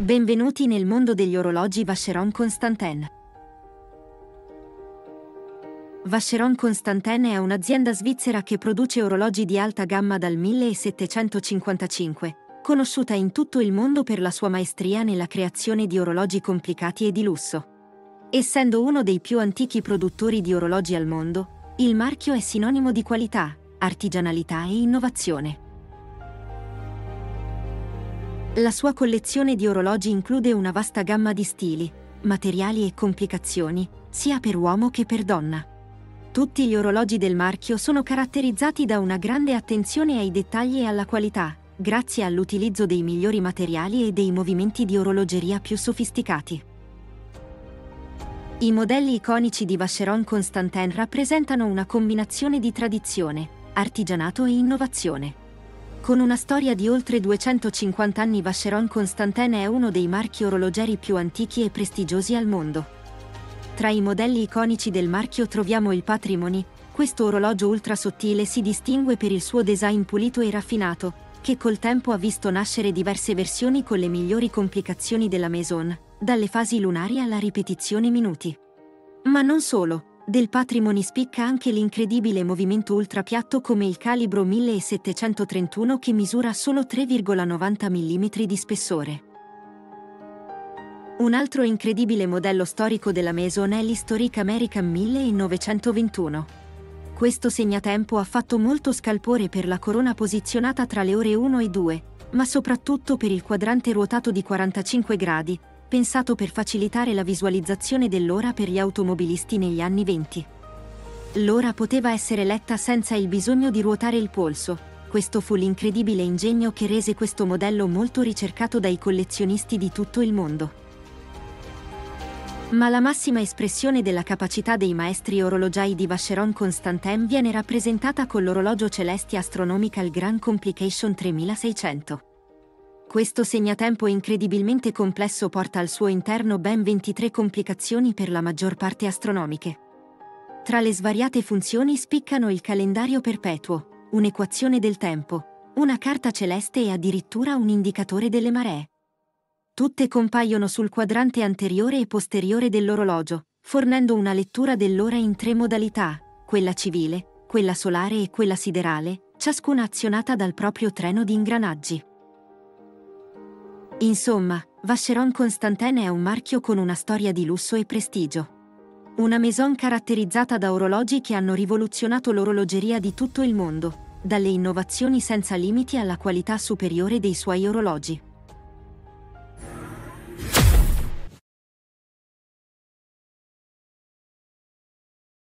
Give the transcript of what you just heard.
Benvenuti nel mondo degli orologi Vacheron Constantin. Vacheron Constantin è un'azienda svizzera che produce orologi di alta gamma dal 1755, conosciuta in tutto il mondo per la sua maestria nella creazione di orologi complicati e di lusso. Essendo uno dei più antichi produttori di orologi al mondo, il marchio è sinonimo di qualità, artigianalità e innovazione. La sua collezione di orologi include una vasta gamma di stili, materiali e complicazioni, sia per uomo che per donna. Tutti gli orologi del marchio sono caratterizzati da una grande attenzione ai dettagli e alla qualità, grazie all'utilizzo dei migliori materiali e dei movimenti di orologeria più sofisticati. I modelli iconici di Vacheron Constantin rappresentano una combinazione di tradizione, artigianato e innovazione. Con una storia di oltre 250 anni Vacheron Constantin è uno dei marchi orologeri più antichi e prestigiosi al mondo. Tra i modelli iconici del marchio troviamo il Patrimony, questo orologio ultra sottile si distingue per il suo design pulito e raffinato, che col tempo ha visto nascere diverse versioni con le migliori complicazioni della Maison, dalle fasi lunari alla ripetizione minuti. Ma non solo, del Patrimony spicca anche l'incredibile movimento ultrapiatto come il calibro 1731 che misura solo 3,90 mm di spessore. Un altro incredibile modello storico della Maison è l'Historic American 1921. Questo segnatempo ha fatto molto scalpore per la corona posizionata tra le ore 1 e 2, ma soprattutto per il quadrante ruotato di 45 gradi, pensato per facilitare la visualizzazione dell'ora per gli automobilisti negli anni 20. L'ora poteva essere letta senza il bisogno di ruotare il polso. Questo fu l'incredibile ingegno che rese questo modello molto ricercato dai collezionisti di tutto il mondo. Ma la massima espressione della capacità dei maestri orologiai di Vacheron Constantin viene rappresentata con l'orologio celesti Astronomical Grand Complication 3600. Questo segnatempo incredibilmente complesso porta al suo interno ben 23 complicazioni per la maggior parte astronomiche. Tra le svariate funzioni spiccano il calendario perpetuo, un'equazione del tempo, una carta celeste e addirittura un indicatore delle maree. Tutte compaiono sul quadrante anteriore e posteriore dell'orologio, fornendo una lettura dell'ora in tre modalità, quella civile, quella solare e quella siderale, ciascuna azionata dal proprio treno di ingranaggi. Insomma, Vacheron Constantin è un marchio con una storia di lusso e prestigio. Una maison caratterizzata da orologi che hanno rivoluzionato l'orologeria di tutto il mondo, dalle innovazioni senza limiti alla qualità superiore dei suoi orologi.